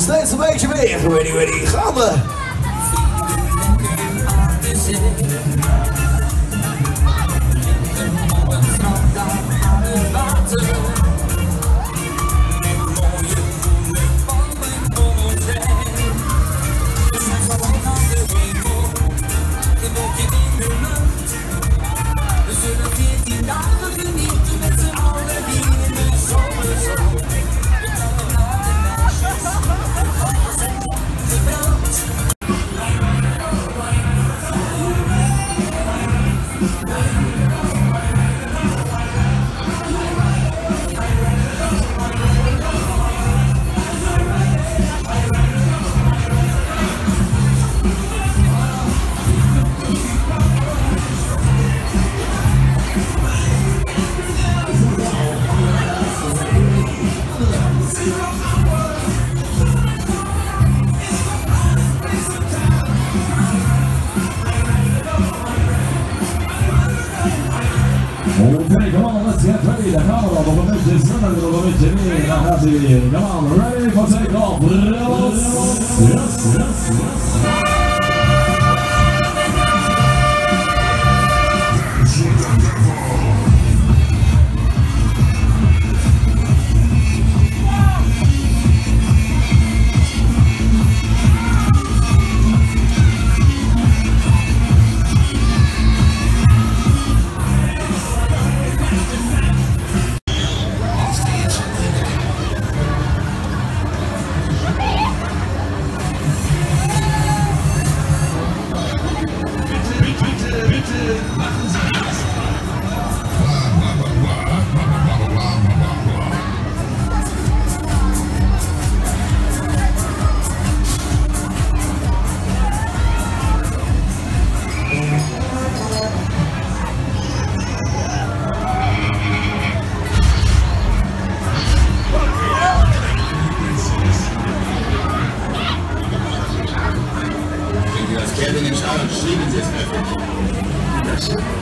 steeds een beetje meer. Ready, ready, gaan we. Okay, come on, let's get ready. The camera nuovamente strana, nuovamente viene, ragazzi. Come on, ready for take off. Yes, yes, yes, yes. Yes. sir.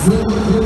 Thank you.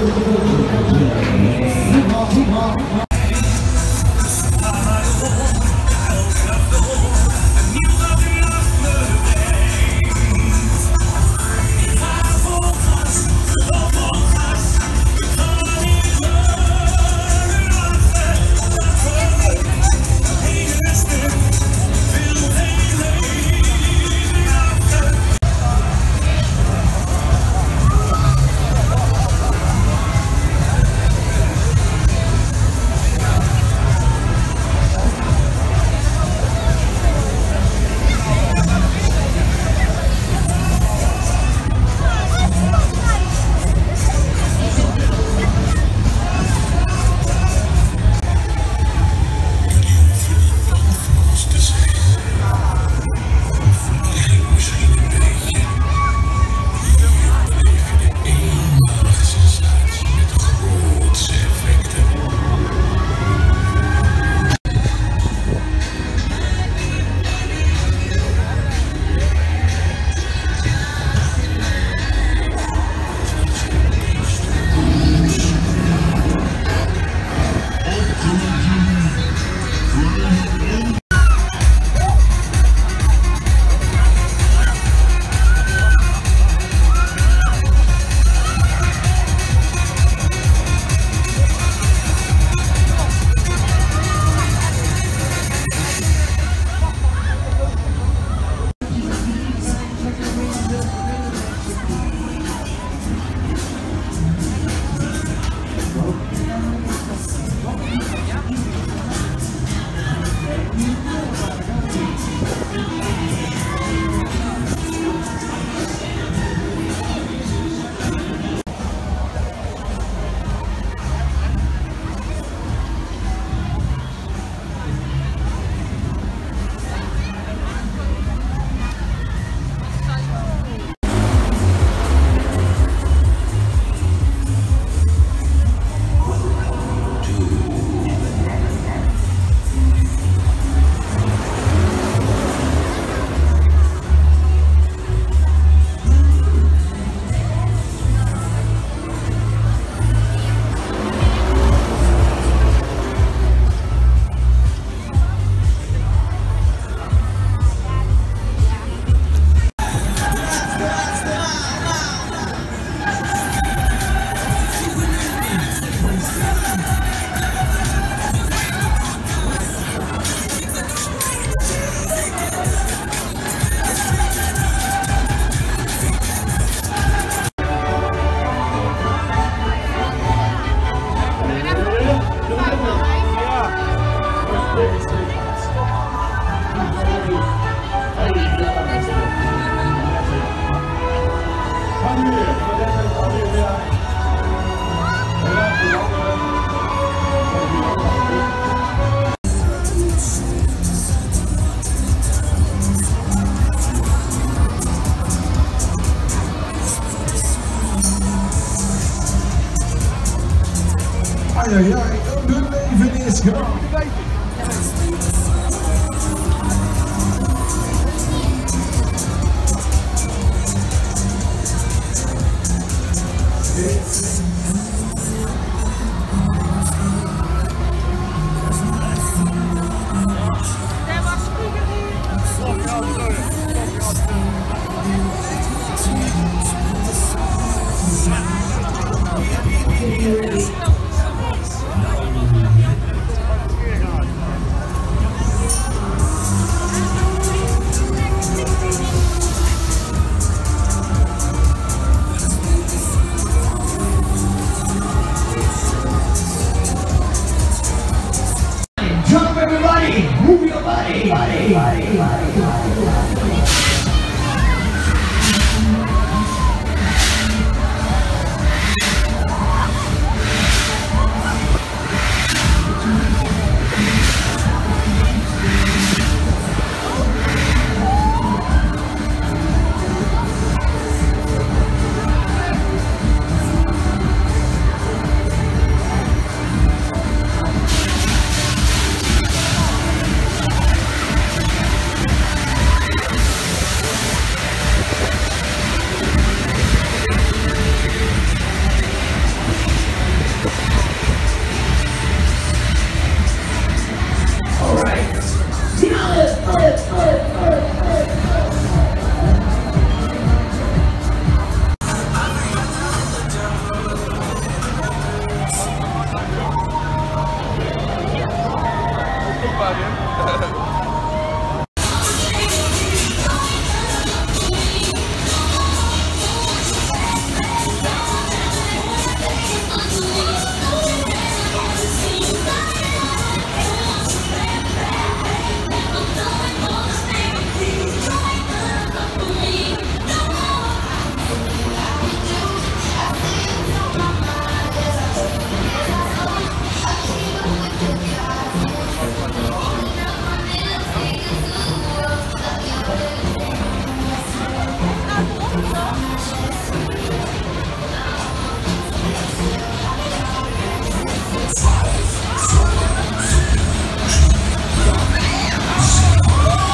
ja, ja, leven is graag.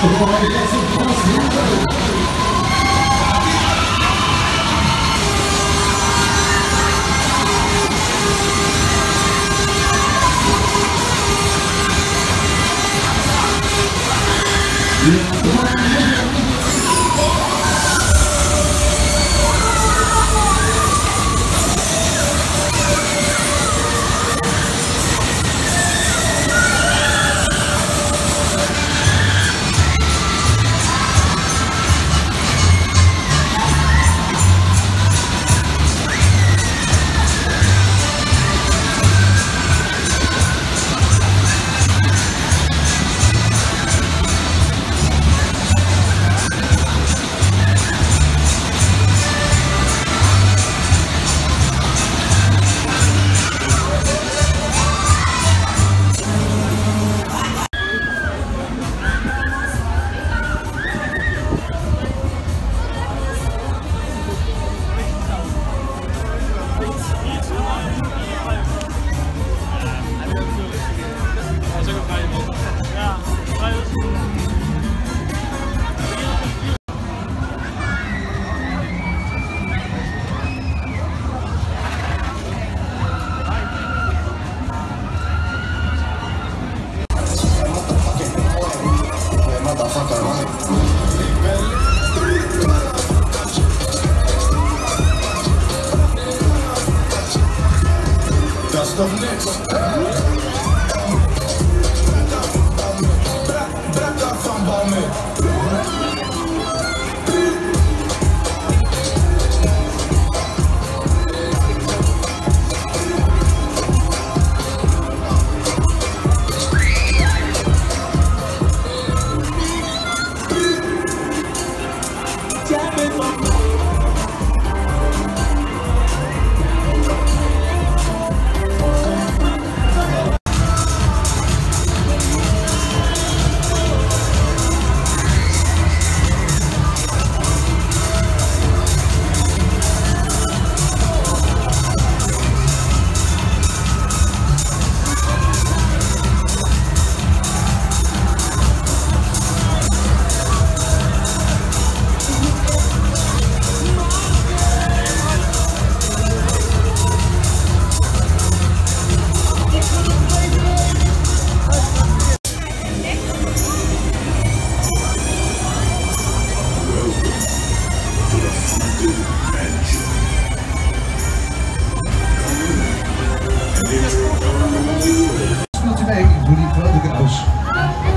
Oh, that's a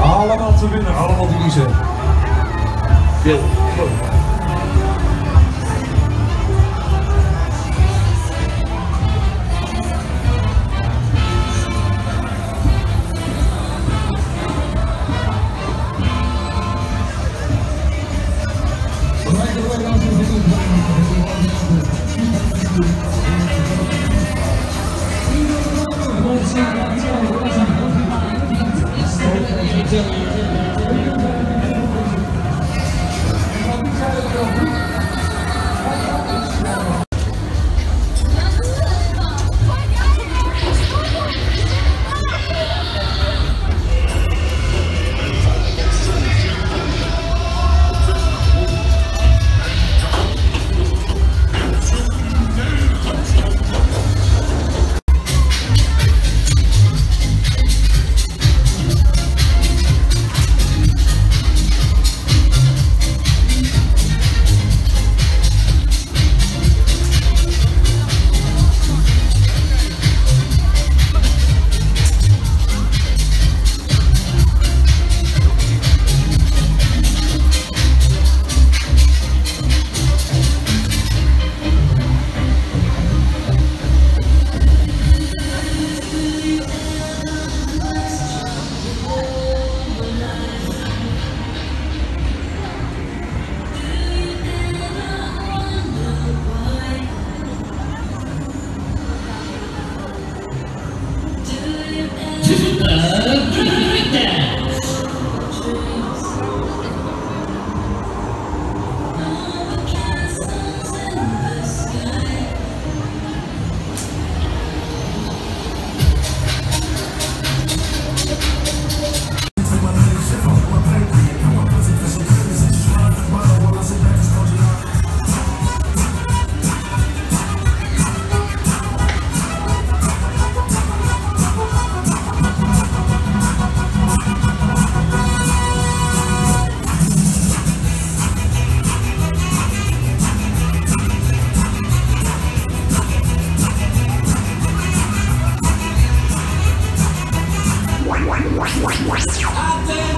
Allemaal te winnen, allemaal te kiezen. Aten-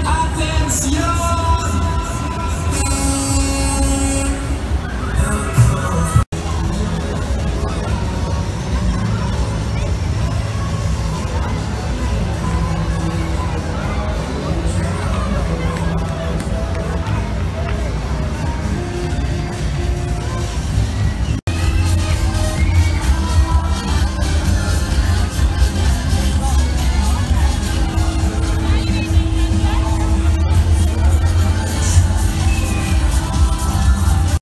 Attention